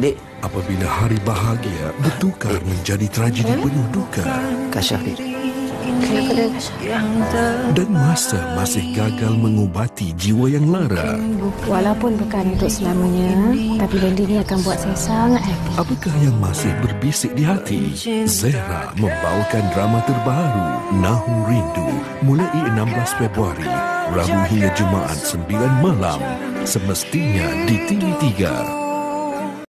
Dek. Apabila hari bahagia bertukar eh. menjadi tragedi eh? penuh duka. Kasyah, Dek. Dan masa masih gagal mengubati jiwa yang lara Walaupun bukan untuk selamanya Tapi benda ini akan buat saya sangat happy Apakah yang masih berbisik di hati? Zehra membawakan drama terbaru Nahu Rindu Mulai 16 Februari Rabu hingga Jumaat 9 malam Semestinya di TV3